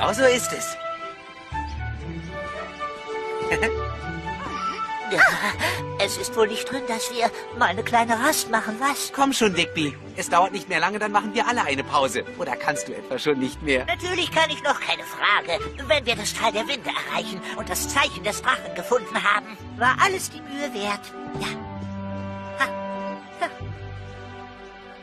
Genau so ist es. Ja, es ist wohl nicht drin, dass wir mal eine kleine Rast machen, was? Komm schon, Digby. Es dauert nicht mehr lange, dann machen wir alle eine Pause. Oder kannst du etwa schon nicht mehr? Natürlich kann ich noch keine Frage. Wenn wir das Tal der Winde erreichen und das Zeichen des Drachen gefunden haben, war alles die Mühe wert. Ja.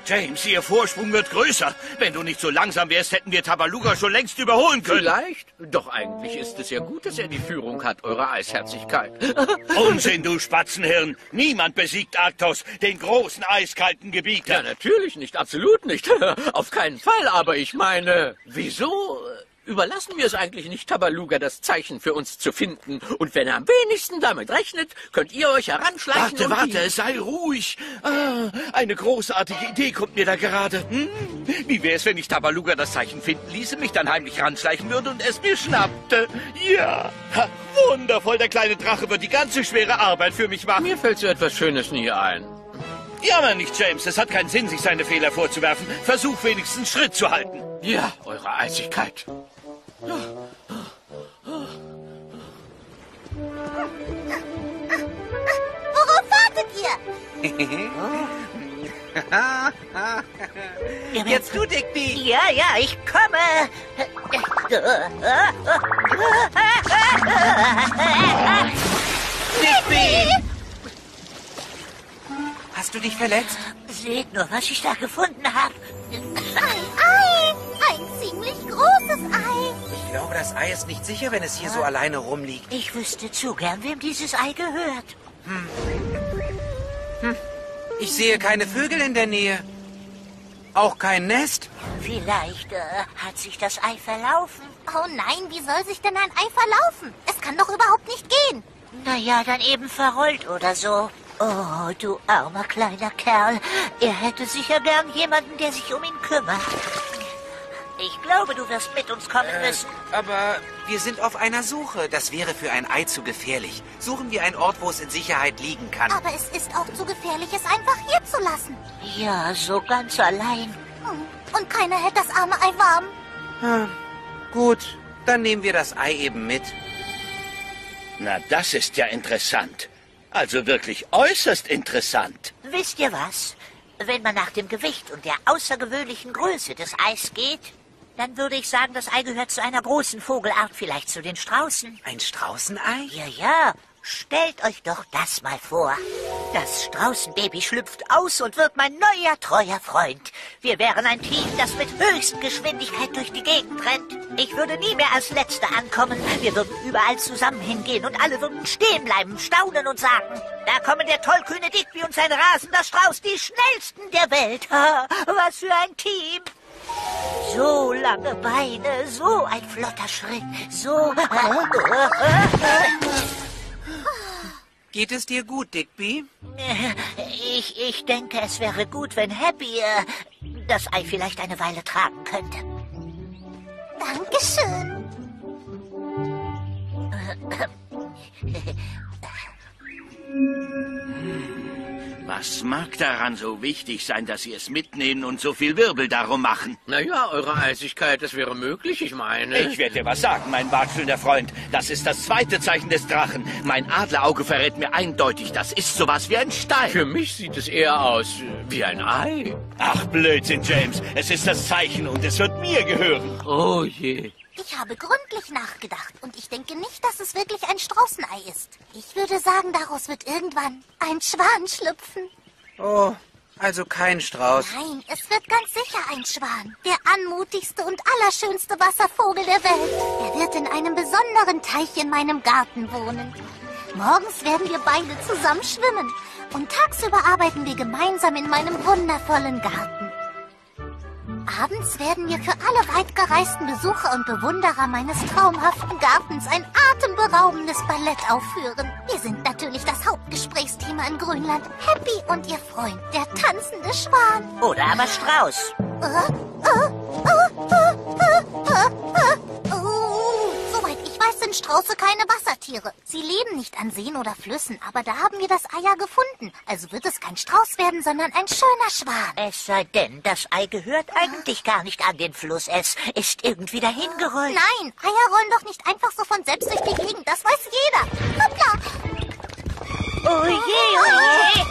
James, Ihr Vorsprung wird größer. Wenn du nicht so langsam wärst, hätten wir Tabaluga schon längst überholen können. Vielleicht. Doch eigentlich ist es ja gut, dass er die Führung hat, Eure Eisherzigkeit. Unsinn, du Spatzenhirn. Niemand besiegt Arktos, den großen eiskalten Gebieter. Ja, natürlich nicht, absolut nicht. Auf keinen Fall, aber ich meine, wieso überlassen wir es eigentlich nicht Tabaluga, das Zeichen für uns zu finden? Und wenn er am wenigsten damit rechnet, könnt ihr euch heranschleichen Warte, warte, sei ruhig. Ah, eine großartige Idee kommt mir da gerade. Hm? Wie wär's, wenn ich Tabaluga das Zeichen finden ließe, mich dann heimlich ranschleichen würde und es mir schnappte? Ja, ha, wundervoll. Der kleine Drache wird die ganze schwere Arbeit für mich machen. Mir fällt so etwas Schönes nie ein. Jammer nicht, James. Es hat keinen Sinn, sich seine Fehler vorzuwerfen. Versuch wenigstens Schritt zu halten. Ja, Eure Eisigkeit. Worauf wartet ihr? Jetzt du, Digby. Ja, ja, ich komme. Digby! Hast du dich verletzt? Seht nur, was ich da gefunden habe. Ein Ei! Ein ziemlich großes Ei! Ich glaube, das Ei ist nicht sicher, wenn es hier so alleine rumliegt. Ich wüsste zu gern, wem dieses Ei gehört. Ich sehe keine Vögel in der Nähe. Auch kein Nest. Vielleicht äh, hat sich das Ei verlaufen. Oh nein, wie soll sich denn ein Ei verlaufen? Es kann doch überhaupt nicht gehen. Naja, dann eben verrollt oder so. Oh, du armer kleiner Kerl. Er hätte sicher gern jemanden, der sich um ihn kümmert. Ich glaube, du wirst mit uns kommen müssen. Aber wir sind auf einer Suche. Das wäre für ein Ei zu gefährlich. Suchen wir einen Ort, wo es in Sicherheit liegen kann. Aber es ist auch zu gefährlich, es einfach hier zu lassen. Ja, so ganz allein. Hm. Und keiner hält das arme Ei warm. Hm. Gut, dann nehmen wir das Ei eben mit. Na, das ist ja interessant. Also wirklich äußerst interessant. Wisst ihr was? Wenn man nach dem Gewicht und der außergewöhnlichen Größe des Eis geht, dann würde ich sagen, das Ei gehört zu einer großen Vogelart, vielleicht zu den Straußen. Ein Straußenei? Ja, ja. Stellt euch doch das mal vor. Das Straußenbaby schlüpft aus und wird mein neuer, treuer Freund. Wir wären ein Team, das mit Höchstgeschwindigkeit durch die Gegend rennt. Ich würde nie mehr als Letzter ankommen. Wir würden überall zusammen hingehen und alle würden stehen bleiben, staunen und sagen, da kommen der tollkühne Digby und sein rasender Strauß, die schnellsten der Welt. Was für ein Team. So lange Beine, so ein flotter Schritt, so... Geht es dir gut, Digby? Ich, ich denke, es wäre gut, wenn Happy äh, das Ei vielleicht eine Weile tragen könnte. Dankeschön. Was mag daran so wichtig sein, dass Sie es mitnehmen und so viel Wirbel darum machen? Naja, Eure Eisigkeit, das wäre möglich, ich meine. Ich werde dir was sagen, mein watschelnder Freund. Das ist das zweite Zeichen des Drachen. Mein Adlerauge verrät mir eindeutig, das ist sowas wie ein Stein. Für mich sieht es eher aus wie ein Ei. Ach, Blödsinn, James. Es ist das Zeichen und es wird mir gehören. Oh je. Ich habe gründlich nachgedacht und ich denke nicht, dass es wirklich ein Straußenei ist. Ich würde sagen, daraus wird irgendwann ein Schwan schlüpfen. Oh, also kein Strauß. Nein, es wird ganz sicher ein Schwan. Der anmutigste und allerschönste Wasservogel der Welt. Er wird in einem besonderen Teich in meinem Garten wohnen. Morgens werden wir beide zusammen schwimmen. Und tagsüber arbeiten wir gemeinsam in meinem wundervollen Garten. Abends werden wir für alle weit gereisten Besucher und Bewunderer meines traumhaften Gartens ein atemberaubendes Ballett aufführen. Wir sind natürlich das Hauptgesprächsthema in Grönland. Happy und ihr Freund, der tanzende Schwan. Oder aber Strauß. Äh, äh, äh, Strauße keine Wassertiere. Sie leben nicht an Seen oder Flüssen, aber da haben wir das Ei ja gefunden. Also wird es kein Strauß werden, sondern ein schöner Schwan. Es sei denn, das Ei gehört eigentlich gar nicht an den Fluss. Es ist irgendwie dahin gerollt. Nein, Eier rollen doch nicht einfach so von selbst durch die Gegend. Das weiß jeder. Hoppla! Oh je, oh je.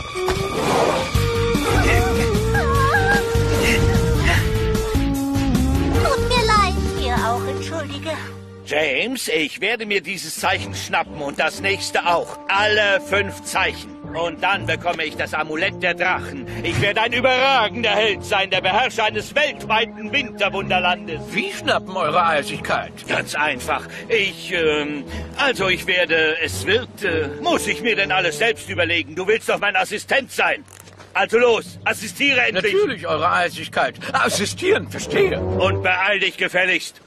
Tut mir leid. Mir auch, entschuldige. James, ich werde mir dieses Zeichen schnappen und das nächste auch. Alle fünf Zeichen. Und dann bekomme ich das Amulett der Drachen. Ich werde ein überragender Held sein, der Beherrscher eines weltweiten Winterwunderlandes. Wie schnappen eure Eisigkeit? Ganz einfach. Ich, ähm, also ich werde, es wird, äh, muss ich mir denn alles selbst überlegen. Du willst doch mein Assistent sein. Also los, assistiere endlich. Natürlich, eure Eisigkeit. Assistieren, verstehe. Und beeil dich gefälligst.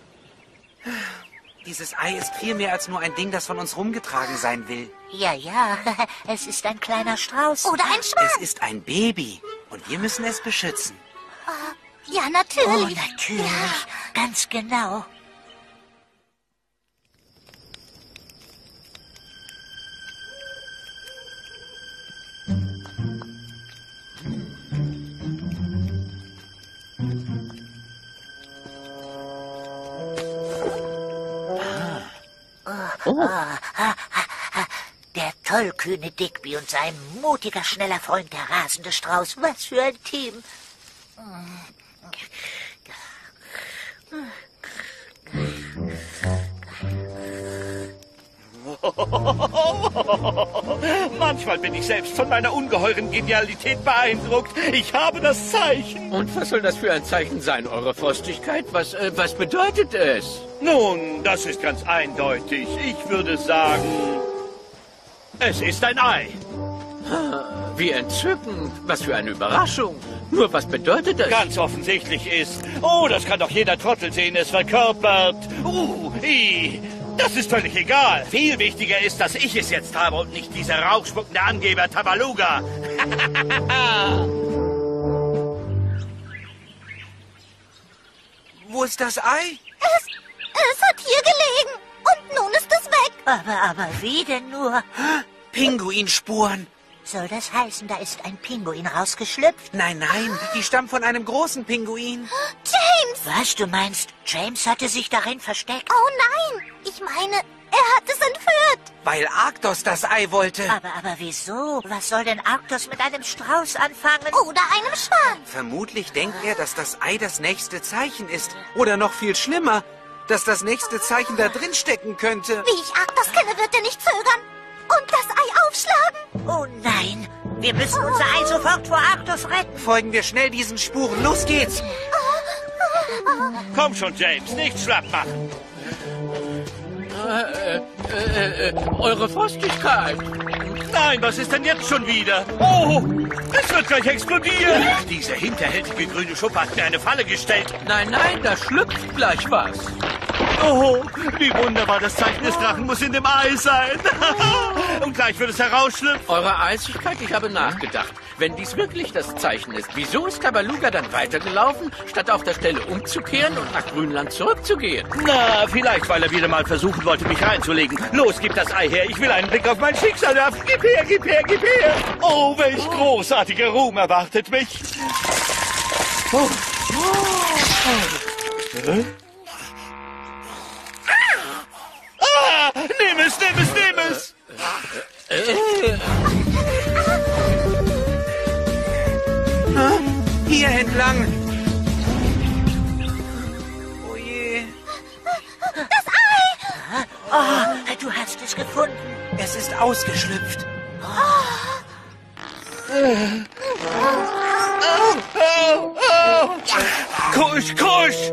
Dieses Ei ist viel mehr als nur ein Ding, das von uns rumgetragen sein will. Ja, ja, es ist ein kleiner Strauß. Oder ein Schwan. Es ist ein Baby und wir müssen es beschützen. Ja, Oh, natürlich. natürlich. Ganz genau. Der tollkühne Digby und sein mutiger, schneller Freund, der rasende Strauß. Was für ein Team. Manchmal bin ich selbst von meiner ungeheuren Genialität beeindruckt. Ich habe das Zeichen. Und was soll das für ein Zeichen sein, eure Frostigkeit? Was, äh, was bedeutet es? Nun, das ist ganz eindeutig. Ich würde sagen, es ist ein Ei. Wie entzückend. Was für eine Überraschung. Nur was bedeutet es? Ganz offensichtlich ist. Oh, das kann doch jeder Trottel sehen. Es verkörpert. Uh, i. Das ist völlig egal. Viel wichtiger ist, dass ich es jetzt habe und nicht dieser rauchspuckende Angeber Tabaluga. Wo ist das Ei? Es, es hat hier gelegen. Und nun ist es weg. Aber, aber wie denn nur? Pinguinspuren. Soll das heißen, da ist ein Pinguin rausgeschlüpft? Nein, nein, die stammen von einem großen Pinguin. James! Was, du meinst, James hatte sich darin versteckt? Oh nein! Ich meine, er hat es entführt. Weil Arktos das Ei wollte. Aber, aber wieso? Was soll denn Arktos mit einem Strauß anfangen? Oder einem Schwan. Vermutlich denkt er, dass das Ei das nächste Zeichen ist. Oder noch viel schlimmer, dass das nächste Zeichen da drin stecken könnte. Wie ich Arktos kenne, wird er nicht zögern. Und das Ei aufschlagen. Oh nein, wir müssen unser Ei sofort vor Arktos retten. Folgen wir schnell diesen Spuren. Los geht's. Komm schon, James, nicht schlapp machen. Äh, äh, eure Frostigkeit. Nein, was ist denn jetzt schon wieder? Oh, es wird gleich explodieren. Diese hinterhältige grüne Schuppe hat mir eine Falle gestellt. Nein, nein, da schlüpft gleich was. Oh, wie wunderbar, das Zeichen des Drachen muss in dem Ei sein. Und gleich wird es herausschlüpfen. Eure Eisigkeit, ich habe nachgedacht. Wenn dies wirklich das Zeichen ist, wieso ist Tabaluga dann weitergelaufen, statt auf der Stelle umzukehren und nach Grünland zurückzugehen? Na, vielleicht, weil er wieder mal versuchen wollte, mich reinzulegen. Los, gib das Ei her. Ich will einen Blick auf mein Schicksal werfen. Gib her, gib her, gib her. Oh, welch großartiger Ruhm erwartet mich. Oh. Hä? Nimm es, nimm es, nimm es. Hier entlang. Oh je. Oh, du hast es gefunden. Es ist ausgeschlüpft. Kusch, kusch.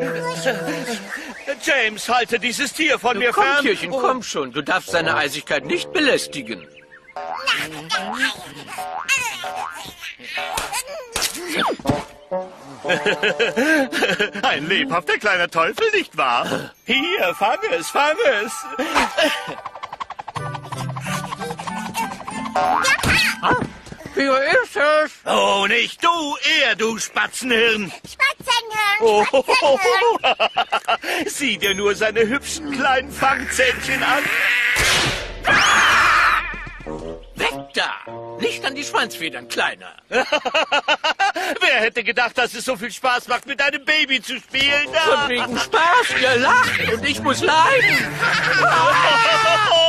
James, halte dieses Tier von mir Komm, fern. Tierchen, komm schon. Du darfst seine Eisigkeit nicht belästigen. Ein lebhafter kleiner Teufel, nicht wahr? Hier, fang es, fang es. Hier ist es. Oh, nicht du, er, du Spatzenhirn. Spatzenhirn, Oh, Spatzenhirn. Sieh dir nur seine hübschen kleinen Fangzähnchen an. Weg da! Nicht an die Schwanzfedern, Kleiner. Wer hätte gedacht, dass es so viel Spaß macht, mit einem Baby zu spielen? Von wegen Spaß, ihr lacht und ich muss leiden.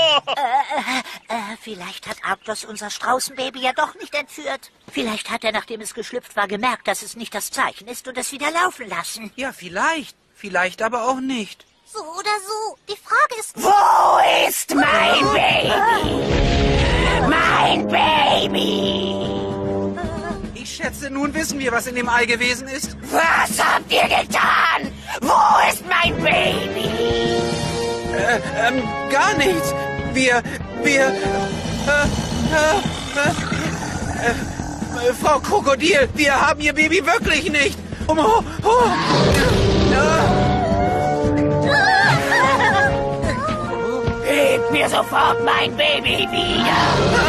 Äh, vielleicht hat Arktos unser Straußenbaby ja doch nicht entführt. Vielleicht hat er, nachdem es geschlüpft war, gemerkt, dass es nicht das Zeichen ist und es wieder laufen lassen. Ja, vielleicht. Vielleicht aber auch nicht. So oder so. Die Frage ist, Wo ist mein Baby? Mein Baby! Ich schätze, nun wissen wir, was in dem Ei gewesen ist. Was habt ihr getan? Wo ist mein Baby? Äh, ähm, gar nichts. Wir, wir, äh, äh, äh, äh, Frau Krokodil, wir haben Ihr Baby wirklich nicht. Um, oh, oh. Gebt mir sofort mein Baby wieder!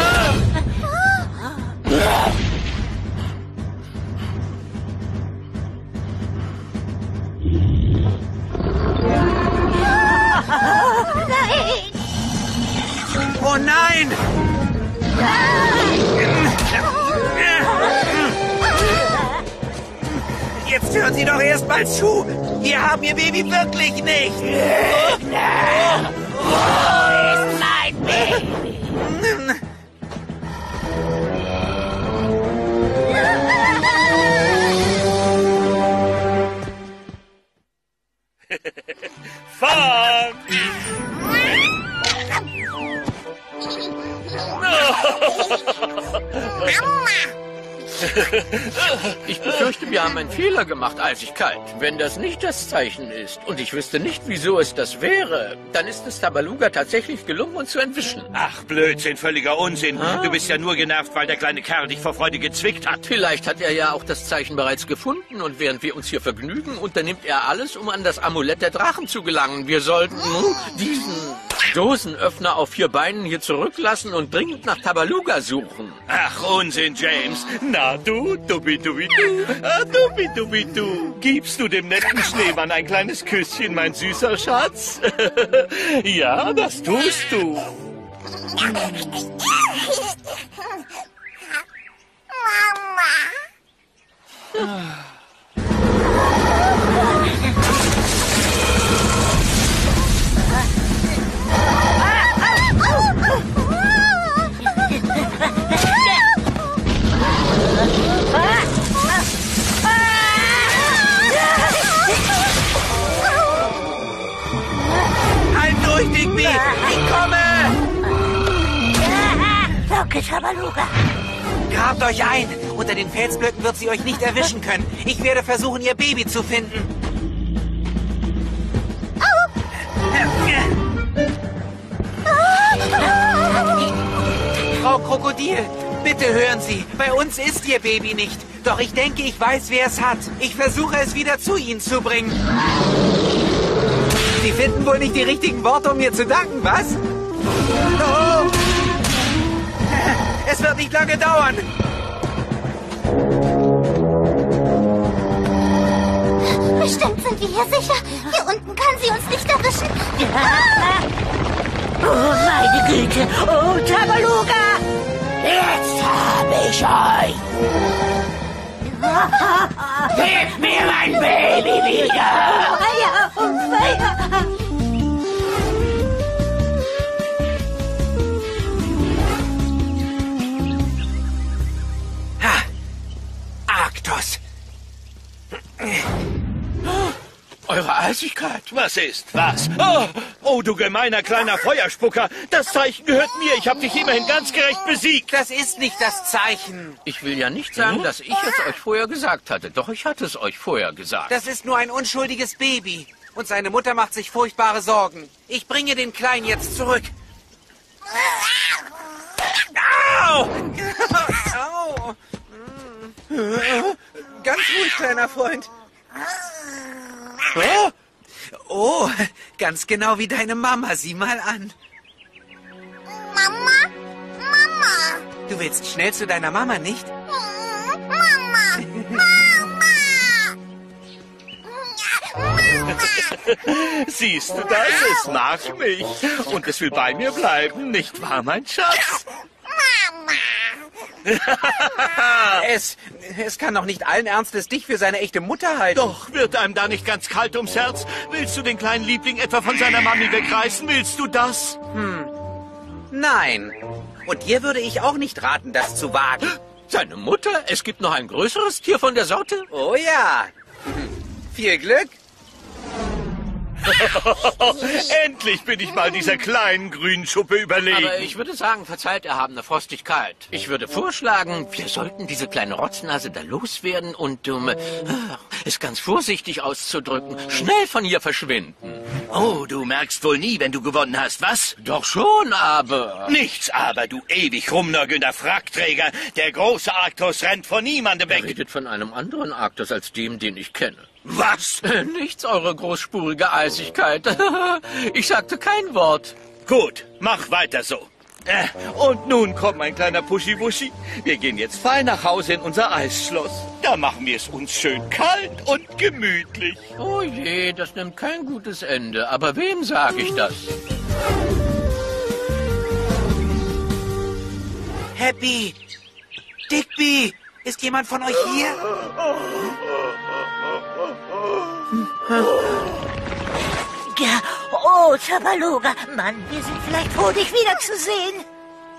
Oh nein! Jetzt hören Sie doch erst mal zu. Wir haben Ihr Baby wirklich nicht. Wo ist mein Baby? Fang! Ich befürchte, wir haben einen Fehler gemacht, Eisigkeit. Wenn das nicht das Zeichen ist und ich wüsste nicht, wieso es das wäre, dann ist es Tabaluga tatsächlich gelungen, uns zu entwischen. Ach, Blödsinn, völliger Unsinn. Du bist ja nur genervt, weil der kleine Kerl dich vor Freude gezwickt hat. Vielleicht hat er ja auch das Zeichen bereits gefunden und während wir uns hier vergnügen, unternimmt er alles, um an das Amulett der Drachen zu gelangen. Wir sollten diesen Dosenöffner auf vier Beinen hier zurücklassen und dringend nach Tabaluga suchen. Ach, Unsinn, James. Na du, dubi-dubi-du, ah, dubi-dubi-du. Gibst du dem netten Schneemann ein kleines Küsschen, mein süßer Schatz? ja, das tust du. Halt den Felsblöcken wird sie euch nicht erwischen können. Ich werde versuchen, ihr Baby zu finden. Frau Krokodil, bitte hören Sie. Bei uns ist Ihr Baby nicht. Doch ich denke, ich weiß, wer es hat. Ich versuche es wieder zu Ihnen zu bringen. Sie finden wohl nicht die richtigen Worte, um mir zu danken, was? Oh. Es wird nicht lange dauern. Bestimmt sind wir hier sicher. Hier unten kann sie uns nicht erwischen. Oh, meine Güte. Oh, Tabaluga. Jetzt habe ich euch. Gebt mir mein Baby wieder. Feuer und Feuer. Ha! Arktos! Eure Eisigkeit. Was ist? Was? Oh, oh, du gemeiner kleiner Feuerspucker. Das Zeichen gehört mir. Ich habe dich immerhin ganz gerecht besiegt. Das ist nicht das Zeichen. Ich will ja nicht sagen, dass ich es euch vorher gesagt hatte, doch ich hatte es euch vorher gesagt. Das ist nur ein unschuldiges Baby. Und seine Mutter macht sich furchtbare Sorgen. Ich bringe den Kleinen jetzt zurück. Au! Au! Ganz ruhig, kleiner Freund. Oh, oh, ganz genau wie deine Mama. Sieh mal an. Mama? Mama? Du willst schnell zu deiner Mama, nicht? Mama? Mama? Mama? Siehst du das? Es mag mich. Und es will bei mir bleiben, nicht wahr, mein Schatz? Es, es kann doch nicht allen Ernstes dich für seine echte Mutter halten. Doch, wird einem da nicht ganz kalt ums Herz? Willst du den kleinen Liebling etwa von seiner Mami wegreißen? Willst du das? Nein. Und dir würde ich auch nicht raten, das zu wagen. Seine Mutter? Es gibt noch ein größeres Tier von der Sorte? Oh ja. Viel Glück. Endlich bin ich mal dieser kleinen grünen Schuppe überlegen. Aber ich würde sagen, verzeiht erhabene Frostigkeit. Ich würde vorschlagen, wir sollten diese kleine Rotznase da loswerden und, um äh, es ganz vorsichtig auszudrücken, schnell von hier verschwinden. oh, du merkst wohl nie, wenn du gewonnen hast, was? Doch schon, aber... Nichts aber, du ewig rumnörgelnder Frackträger. Der große Arktos rennt von niemandem Er weg. redet von einem anderen Arktos als dem, den ich kenne. Was? Nichts, eure großspurige Eisigkeit. Ich sagte kein Wort. Gut, mach weiter so. Äh, Und nun komm, mein kleiner Puschiwuschi. Wir gehen jetzt fein nach Hause in unser Eisschloss. Da machen wir es uns schön kalt und gemütlich. Oh je, das nimmt kein gutes Ende. Aber wem sage ich das? Happy. Digby. Ist jemand von euch hier? Oh, Tabaluga. Mann, wir sind vielleicht froh, dich wiederzusehen.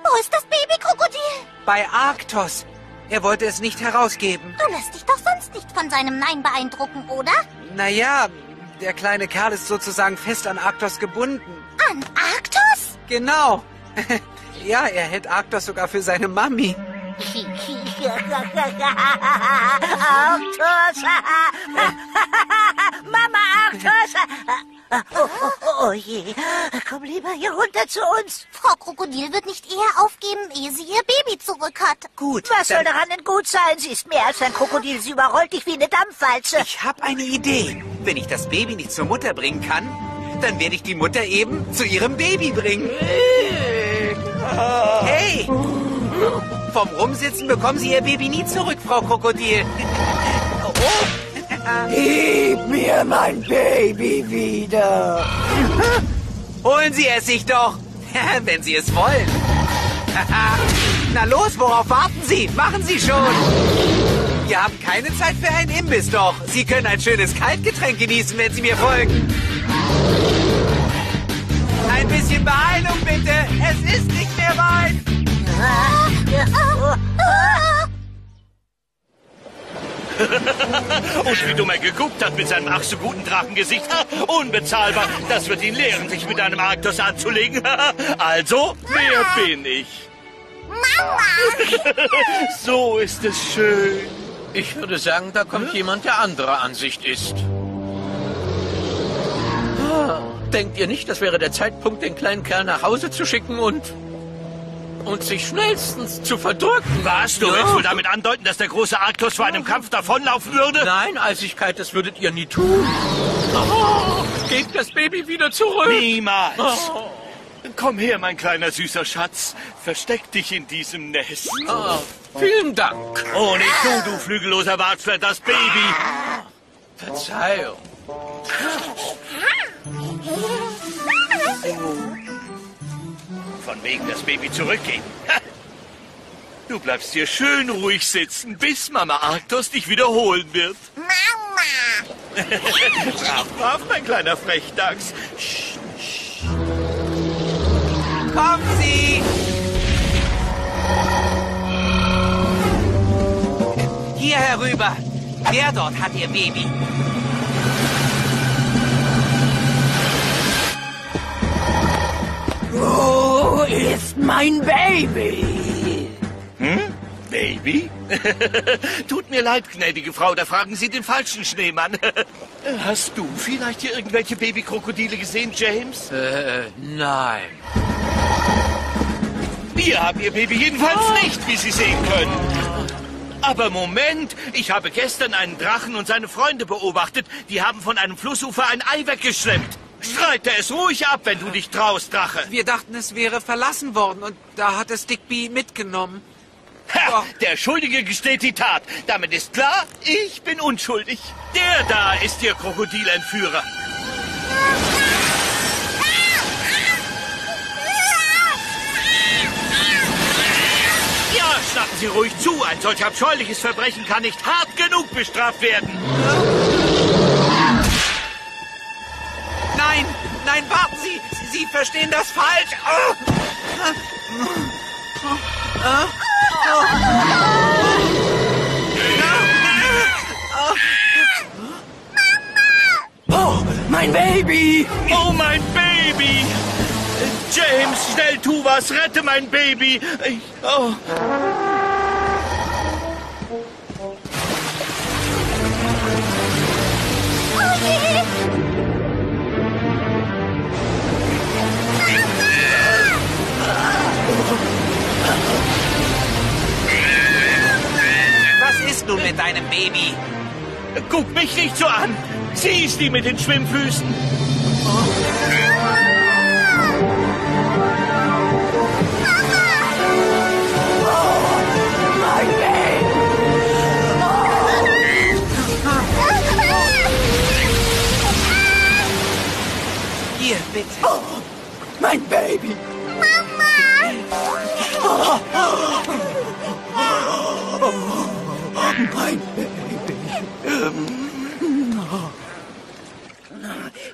Wo ist das Babykrokodil? Bei Arktos. Er wollte es nicht herausgeben. Du lässt dich doch sonst nicht von seinem Nein beeindrucken, oder? Naja, der kleine Kerl ist sozusagen fest an Arktos gebunden. An Arktos? Genau. ja, er hält Arktos sogar für seine Mami. Arktos. Mama Arktos. Oh, oh, oh, oh je. Komm lieber hier runter zu uns. Frau Krokodil wird nicht eher aufgeben, ehe sie ihr Baby zurück hat. Gut, Was soll daran denn gut sein? Sie ist mehr als ein Krokodil. Sie überrollt dich wie eine Dampfwalze. ich habe eine Idee. Wenn ich das Baby nicht zur Mutter bringen kann, dann werde ich die Mutter eben zu ihrem Baby bringen. Hey! Vom Rumsitzen bekommen Sie Ihr Baby nie zurück, Frau Krokodil. Gib mir mein Baby wieder. Holen Sie es sich doch, wenn Sie es wollen. Na los, worauf warten Sie? Machen Sie schon. Wir haben keine Zeit für einen Imbiss, doch. Sie können ein schönes Kaltgetränk genießen, wenn Sie mir folgen. Ein bisschen Beeilung, bitte. Es ist nicht mehr weit. Und wie dumm er geguckt hat mit seinem ach so guten Drachengesicht. Unbezahlbar. Das wird ihn lehren, sich mit einem Arktos anzulegen. also, wer bin ich? so ist es schön. Ich würde sagen, da kommt jemand, der anderer Ansicht ist. Ah, Denkt ihr nicht, das wäre der Zeitpunkt, den kleinen Kerl nach Hause zu schicken und... und sich schnellstens zu verdrücken? Was? Du Ja. willst wohl damit andeuten, dass der große Arktos vor einem Kampf davonlaufen würde? Nein, Eisigkeit, das würdet ihr nie tun. Oh, gebt das Baby wieder zurück. Niemals. Oh, Komm her, mein kleiner süßer Schatz. Versteck dich in diesem Nest. ah, vielen Dank. Oh, nicht du, du flügelloser Warzler, das Baby. Verzeihung. Von wegen das Baby zurückgeben. Ha! Du bleibst hier schön ruhig sitzen, bis Mama Arktos dich wiederholen wird. Mama! Brav, brav, mein kleiner Frechdachs. Sch- Kommen Sie! Hier herüber. Der dort hat Ihr Baby. Wo ist mein Baby? Hm? Baby? Tut mir leid, gnädige Frau, da fragen Sie den falschen Schneemann. Hast du vielleicht hier irgendwelche Babykrokodile gesehen, James? Äh, nein. Wir haben Ihr Baby jedenfalls nicht, wie Sie sehen können. Aber Moment, ich habe gestern einen Drachen und seine Freunde beobachtet. Die haben von einem Flussufer ein Ei weggeschleppt. Streite es ruhig ab, wenn du dich traust, Drache. Wir dachten, es wäre verlassen worden und da hat es Digby mitgenommen. Ha, der Schuldige gesteht die Tat. Damit ist klar, ich bin unschuldig. Der da ist Ihr Krokodilentführer. Ja, schnappen Sie ruhig zu. Ein solch abscheuliches Verbrechen kann nicht hart genug bestraft werden. Nein, warten Sie! Sie, verstehen das falsch! Oh. Oh, mein Baby! Oh, mein Baby! James, schnell tu was, rette mein Baby! Ich, oh. Nun mit deinem Baby? Guck mich nicht so an! Sie ist die mit den Schwimmfüßen! Mein Baby! Hier, bitte. Mein Baby! Mama! Mein Baby!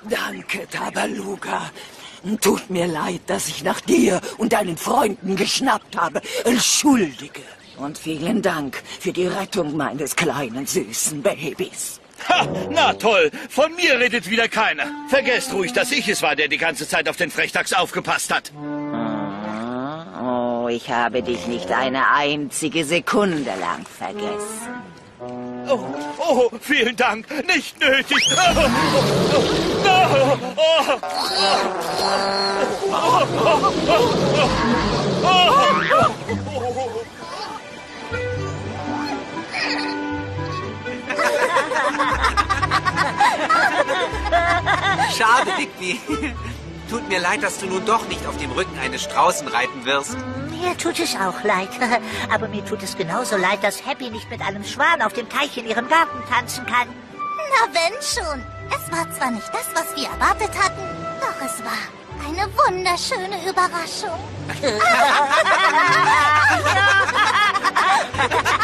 Danke, Tabaluga. Tut mir leid, dass ich nach dir und deinen Freunden geschnappt habe. Entschuldige. Und vielen Dank für die Rettung meines kleinen süßen Babys. Ha, na toll, von mir redet wieder keiner. Vergesst ruhig, dass ich es war, der die ganze Zeit auf den Frechdachs aufgepasst hat. Ich habe dich nicht eine einzige Sekunde lang vergessen. Oh, oh, vielen Dank, nicht nötig. Oh, oh, oh, Schade, Digby. Tut mir leid, dass du nun doch nicht auf dem Rücken eines Straußen reiten wirst. Mir tut es auch leid. Aber mir tut es genauso leid, dass Happy nicht mit einem Schwan auf dem Teich in ihrem Garten tanzen kann. Na wenn schon. Es war zwar nicht das, was wir erwartet hatten, doch es war eine wunderschöne Überraschung.